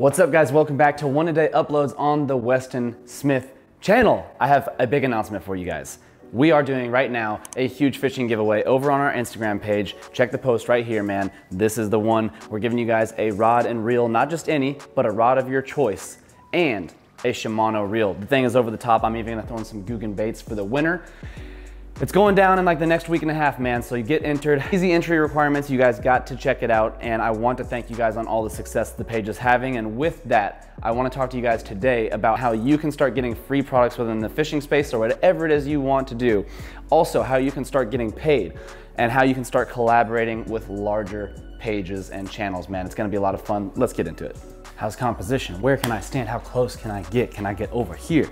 What's up guys, welcome back to one a day uploads on the Westin Smith channel. I have a big announcement for you guys. We are doing right now a huge fishing giveaway over on our Instagram page. Check the post right here, man. This is the one. We're giving you guys a rod and reel, not just any, but a rod of your choice and a Shimano reel. The thing is over the top. I'm even gonna throw in some Googan baits for the winner. It's going down in like the next week and a half, man. So you get entered. Easy entry requirements. You guys got to check it out. And I want to thank you guys on all the success the page is having. And with that, I want to talk to you guys today about how you can start getting free products within the fishing space or whatever it is you want to do. Also, how you can start getting paid and how you can start collaborating with larger pages and channels, man. It's gonna be a lot of fun. Let's get into it. How's composition? Where can I stand? How close can I get? Can I get over here?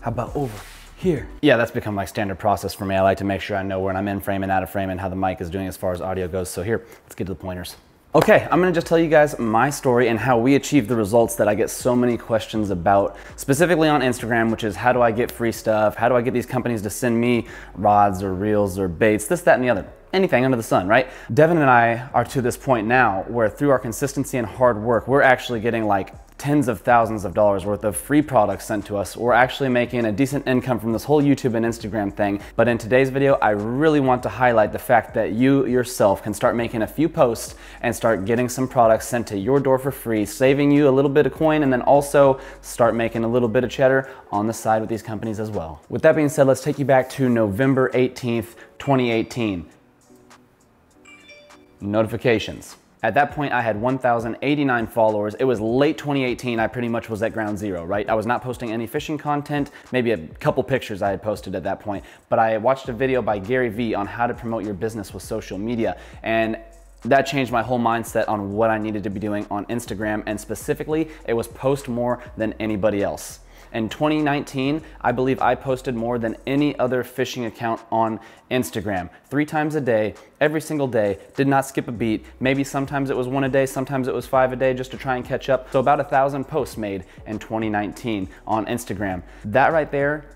How about over here. Yeah, that's become my standard process for me. I like to make sure I know where I'm in frame and out of frame and how the mic is doing as far as audio goes. So here, let's get to the pointers. Okay, I'm gonna just tell you guys my story and how we achieve the results that I get so many questions about, specifically on Instagram, which is how do I get free stuff? How do I get these companies to send me rods or reels or baits, this, that, and the other anything under the sun, right? Devin and I are to this point now where through our consistency and hard work, we're actually getting like tens of thousands of dollars worth of free products sent to us. We're actually making a decent income from this whole YouTube and Instagram thing. But in today's video, I really want to highlight the fact that you yourself can start making a few posts and start getting some products sent to your door for free, saving you a little bit of coin and then also start making a little bit of cheddar on the side with these companies as well. With that being said, let's take you back to November 18th, 2018. Notifications. At that point, I had 1,089 followers. It was late 2018. I pretty much was at ground zero, right? I was not posting any fishing content, maybe a couple pictures I had posted at that point. But I watched a video by Gary Vee on how to promote your business with social media. And that changed my whole mindset on what I needed to be doing on Instagram. And specifically, it was post more than anybody else. In 2019, I believe I posted more than any other fishing account on Instagram. Three times a day, every single day, did not skip a beat. Maybe sometimes it was one a day, sometimes it was five a day just to try and catch up. So about a thousand posts made in 2019 on Instagram. That right there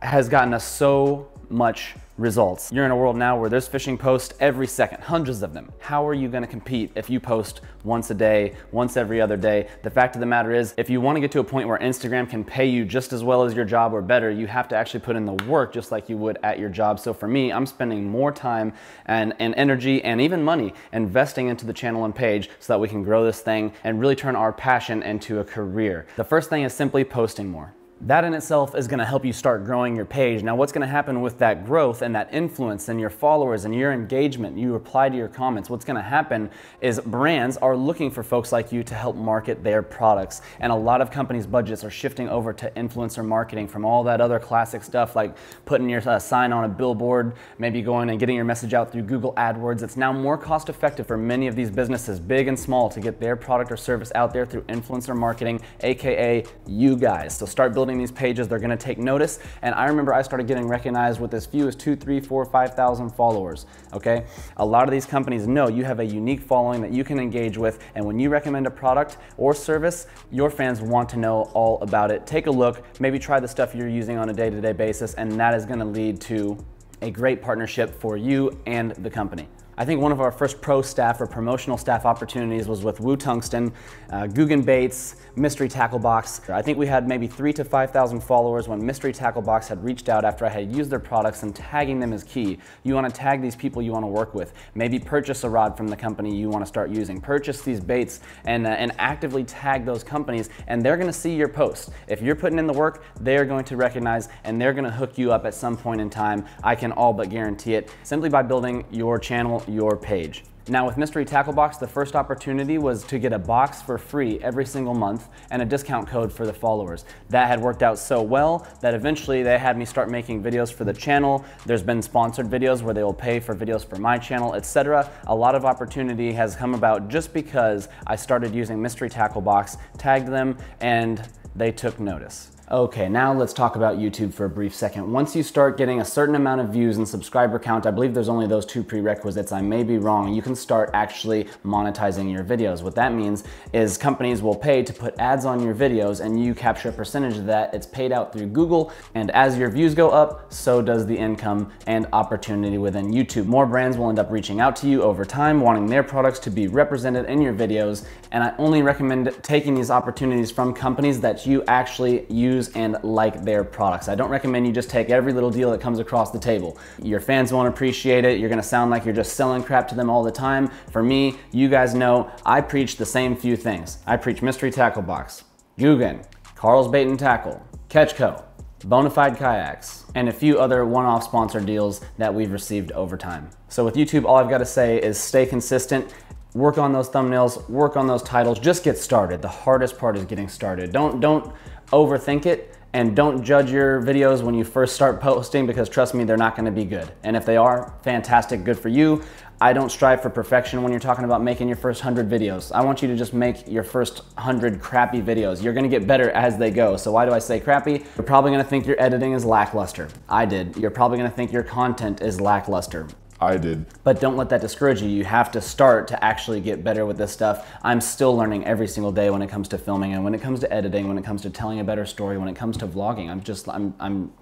has gotten us so much results. You're in a world now where there's fishing posts every second, hundreds of them. How are you gonna compete if you post once a day, once every other day? The fact of the matter is, if you wanna get to a point where Instagram can pay you just as well as your job or better, you have to actually put in the work just like you would at your job. So for me, I'm spending more time and, and energy and even money investing into the channel and page so that we can grow this thing and really turn our passion into a career. The first thing is simply posting more. That in itself is gonna help you start growing your page. Now what's gonna happen with that growth and that influence and your followers and your engagement, you reply to your comments, what's gonna happen is brands are looking for folks like you to help market their products. And a lot of companies' budgets are shifting over to influencer marketing from all that other classic stuff like putting your uh, sign on a billboard, maybe going and getting your message out through Google AdWords. It's now more cost effective for many of these businesses, big and small, to get their product or service out there through influencer marketing, AKA you guys. So start building building these pages, they're gonna take notice. And I remember I started getting recognized with as few as two, three, four, 5,000 followers, okay? A lot of these companies know you have a unique following that you can engage with. And when you recommend a product or service, your fans want to know all about it. Take a look, maybe try the stuff you're using on a day-to-day -day basis, and that is gonna lead to a great partnership for you and the company. I think one of our first pro staff or promotional staff opportunities was with Woo Tungsten, uh, Googan Baits, Mystery Tackle Box. I think we had maybe three to 5,000 followers when Mystery Tackle Box had reached out after I had used their products and tagging them is key. You wanna tag these people you wanna work with. Maybe purchase a rod from the company you wanna start using. Purchase these baits and, uh, and actively tag those companies and they're gonna see your post. If you're putting in the work, they're going to recognize and they're gonna hook you up at some point in time. I can all but guarantee it simply by building your channel, your page. Now with Mystery Tackle Box, the first opportunity was to get a box for free every single month and a discount code for the followers. That had worked out so well that eventually they had me start making videos for the channel. There's been sponsored videos where they will pay for videos for my channel, etc. A lot of opportunity has come about just because I started using Mystery Tackle Box, tagged them, and they took notice. Okay, now let's talk about YouTube for a brief second. Once you start getting a certain amount of views and subscriber count, I believe there's only those two prerequisites, I may be wrong, you can start actually monetizing your videos. What that means is companies will pay to put ads on your videos and you capture a percentage of that. It's paid out through Google, and as your views go up, so does the income and opportunity within YouTube. More brands will end up reaching out to you over time, wanting their products to be represented in your videos, and I only recommend taking these opportunities from companies that you actually use use and like their products. I don't recommend you just take every little deal that comes across the table. Your fans won't appreciate it. You're gonna sound like you're just selling crap to them all the time. For me, you guys know I preach the same few things. I preach Mystery Tackle Box, Googan, Karl's Bait and Tackle, Catchco, Bonafide Kayaks, and a few other one-off sponsor deals that we've received over time. So with YouTube, all I've gotta say is stay consistent work on those thumbnails, work on those titles, just get started. The hardest part is getting started. Don't, don't overthink it and don't judge your videos when you first start posting because trust me, they're not gonna be good. And if they are, fantastic, good for you. I don't strive for perfection when you're talking about making your first 100 videos. I want you to just make your first 100 crappy videos. You're gonna get better as they go. So why do I say crappy? You're probably gonna think your editing is lackluster. I did. You're probably gonna think your content is lackluster. I did. But don't let that discourage you. You have to start to actually get better with this stuff. I'm still learning every single day when it comes to filming and when it comes to editing, when it comes to telling a better story, when it comes to vlogging. I'm just, I'm, I'm,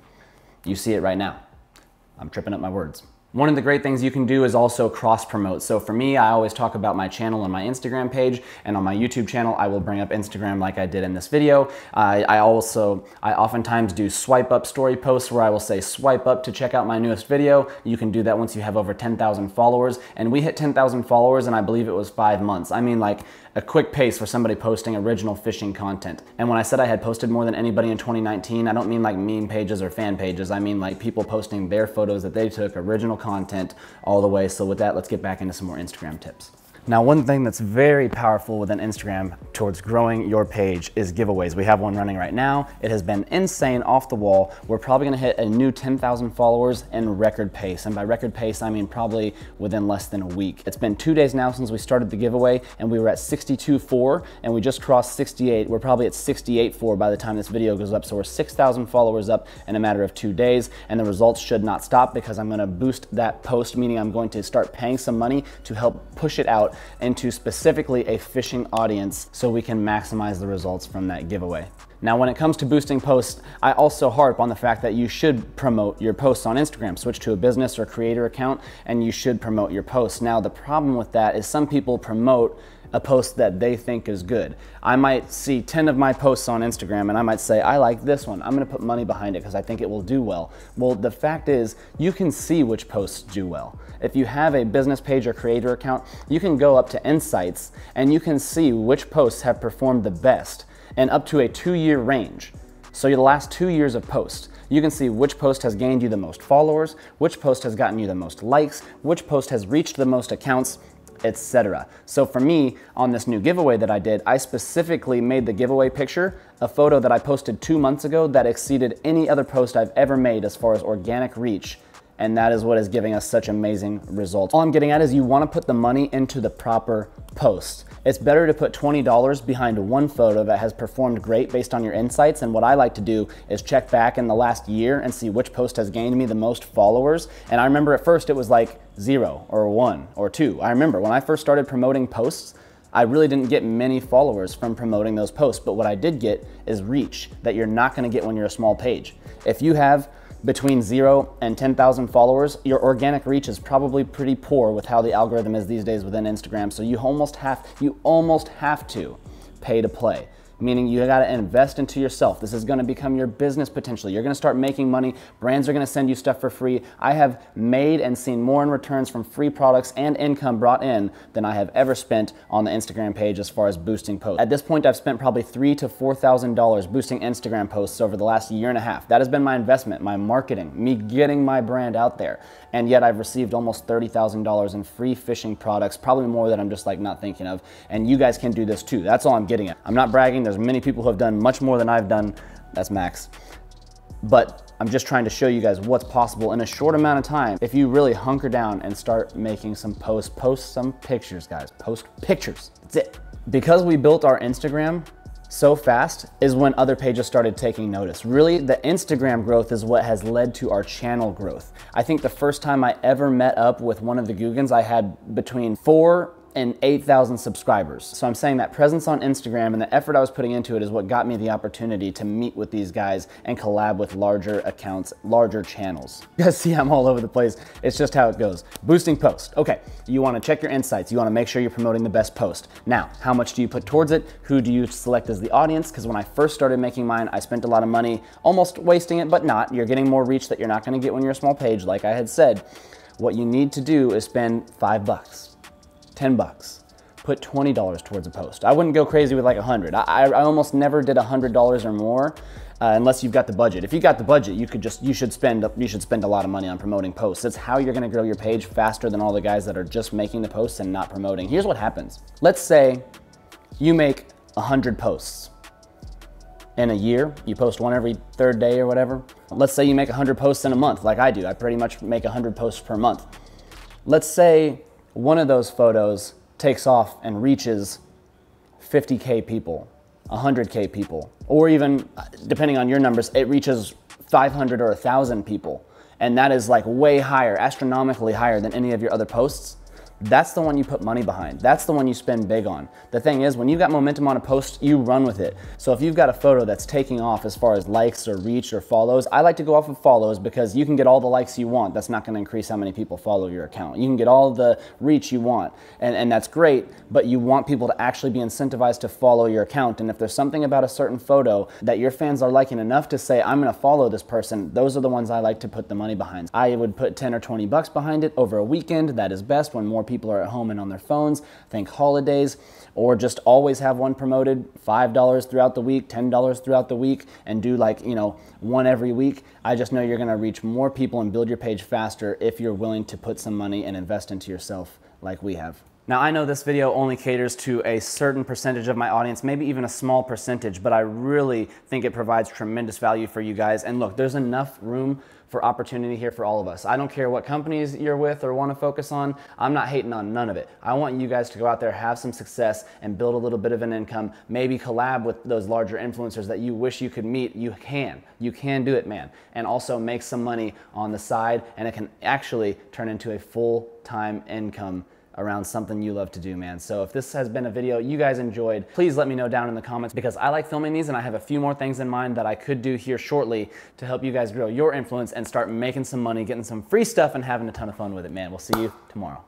you see it right now. I'm tripping up my words. One of the great things you can do is also cross promote. So for me, I always talk about my channel on my Instagram page and on my YouTube channel, I will bring up Instagram like I did in this video. I, I also, I oftentimes do swipe up story posts where I will say swipe up to check out my newest video. You can do that once you have over 10,000 followers. And we hit 10,000 followers and I believe it was five months. I mean like a quick pace for somebody posting original fishing content. And when I said I had posted more than anybody in 2019, I don't mean like meme pages or fan pages. I mean like people posting their photos that they took, original content all the way. So with that, let's get back into some more Instagram tips. Now, one thing that's very powerful within Instagram towards growing your page is giveaways. We have one running right now. It has been insane off the wall. We're probably gonna hit a new 10,000 followers in record pace. And by record pace, I mean probably within less than a week. It's been two days now since we started the giveaway and we were at 62.4 and we just crossed 68. We're probably at 68.4 by the time this video goes up. So we're 6,000 followers up in a matter of two days and the results should not stop because I'm gonna boost that post, meaning I'm going to start paying some money to help push it out into specifically a fishing audience so we can maximize the results from that giveaway. Now, when it comes to boosting posts, I also harp on the fact that you should promote your posts on Instagram. Switch to a business or creator account and you should promote your posts. Now, the problem with that is some people promote a post that they think is good. I might see 10 of my posts on Instagram and I might say, I like this one. I'm gonna put money behind it because I think it will do well. Well, the fact is, you can see which posts do well. If you have a business page or creator account, you can go up to insights and you can see which posts have performed the best and up to a two year range. So the last two years of posts, you can see which post has gained you the most followers, which post has gotten you the most likes, which post has reached the most accounts, etc. So for me, on this new giveaway that I did, I specifically made the giveaway picture a photo that I posted two months ago that exceeded any other post I've ever made as far as organic reach and that is what is giving us such amazing results. All I'm getting at is you wanna put the money into the proper post. It's better to put $20 behind one photo that has performed great based on your insights. And what I like to do is check back in the last year and see which post has gained me the most followers. And I remember at first it was like zero or one or two. I remember when I first started promoting posts, I really didn't get many followers from promoting those posts, but what I did get is reach that you're not gonna get when you're a small page. If you have between zero and 10,000 followers, your organic reach is probably pretty poor with how the algorithm is these days within Instagram. So you almost have, you almost have to pay to play meaning you got to invest into yourself. This is going to become your business potentially. You're going to start making money. Brands are going to send you stuff for free. I have made and seen more in returns from free products and income brought in than I have ever spent on the Instagram page as far as boosting posts. At this point, I've spent probably three to four thousand dollars boosting Instagram posts over the last year and a half. That has been my investment, my marketing, me getting my brand out there. And yet I've received almost $30,000 in free fishing products, probably more that I'm just like not thinking of. And you guys can do this too. That's all I'm getting at. I'm not bragging. There's many people who have done much more than I've done. That's max. But I'm just trying to show you guys what's possible in a short amount of time. If you really hunker down and start making some posts, post some pictures, guys. Post pictures. That's it. Because we built our Instagram so fast is when other pages started taking notice. Really, the Instagram growth is what has led to our channel growth. I think the first time I ever met up with one of the Googans, I had between four and 8,000 subscribers. So I'm saying that presence on Instagram and the effort I was putting into it is what got me the opportunity to meet with these guys and collab with larger accounts, larger channels. You guys see I'm all over the place. It's just how it goes. Boosting post. Okay, you wanna check your insights. You wanna make sure you're promoting the best post. Now, how much do you put towards it? Who do you select as the audience? Because when I first started making mine, I spent a lot of money almost wasting it, but not. You're getting more reach that you're not gonna get when you're a small page, like I had said. What you need to do is spend five bucks 10 bucks. Put $20 towards a post. I wouldn't go crazy with like 100. I, I almost never did $100 or more uh, unless you've got the budget. If you got the budget, you could just, you should spend, you should spend a lot of money on promoting posts. That's how you're gonna grow your page faster than all the guys that are just making the posts and not promoting. Here's what happens. Let's say you make 100 posts in a year. You post one every third day or whatever. Let's say you make 100 posts in a month, like I do. I pretty much make 100 posts per month. Let's say one of those photos takes off and reaches 50K people, 100K people, or even, depending on your numbers, it reaches 500 or 1,000 people. And that is like way higher, astronomically higher than any of your other posts that's the one you put money behind. That's the one you spend big on. The thing is, when you've got momentum on a post, you run with it. So if you've got a photo that's taking off as far as likes or reach or follows, I like to go off of follows because you can get all the likes you want. That's not gonna increase how many people follow your account. You can get all the reach you want, and, and that's great, but you want people to actually be incentivized to follow your account. And if there's something about a certain photo that your fans are liking enough to say, I'm gonna follow this person, those are the ones I like to put the money behind. I would put 10 or 20 bucks behind it over a weekend. That is best when more people are at home and on their phones, think holidays, or just always have one promoted $5 throughout the week, $10 throughout the week, and do like, you know, one every week. I just know you're gonna reach more people and build your page faster if you're willing to put some money and invest into yourself like we have. Now I know this video only caters to a certain percentage of my audience, maybe even a small percentage, but I really think it provides tremendous value for you guys. And look, there's enough room for opportunity here for all of us. I don't care what companies you're with or want to focus on. I'm not hating on none of it. I want you guys to go out there, have some success, and build a little bit of an income. Maybe collab with those larger influencers that you wish you could meet. You can. You can do it, man. And also make some money on the side, and it can actually turn into a full time income around something you love to do, man. So if this has been a video you guys enjoyed, please let me know down in the comments because I like filming these and I have a few more things in mind that I could do here shortly to help you guys grow your influence and start making some money, getting some free stuff and having a ton of fun with it, man. We'll see you tomorrow.